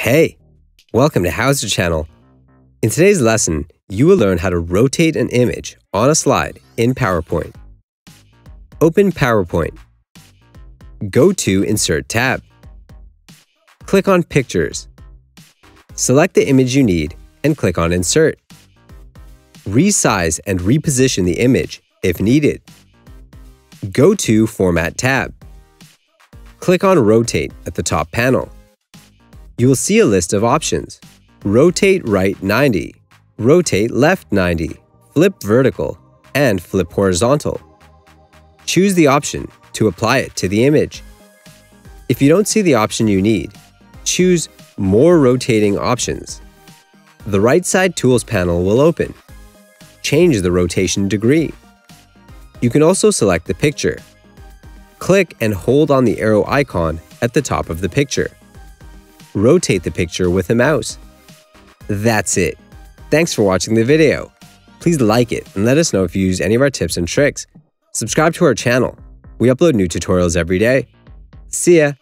Hey, welcome to HOWZA Channel. In today's lesson, you will learn how to rotate an image on a slide in PowerPoint. Open PowerPoint. Go to Insert tab. Click on Pictures. Select the image you need and click on Insert. Resize and reposition the image if needed. Go to Format tab. Click on Rotate at the top panel. You will see a list of options. Rotate right 90, rotate left 90, flip vertical, and flip horizontal. Choose the option to apply it to the image. If you don't see the option you need, choose More Rotating Options. The right side Tools panel will open. Change the rotation degree. You can also select the picture. Click and hold on the arrow icon at the top of the picture. Rotate the picture with a mouse. That's it. Thanks for watching the video. Please like it and let us know if you use any of our tips and tricks. Subscribe to our channel. We upload new tutorials every day. See ya!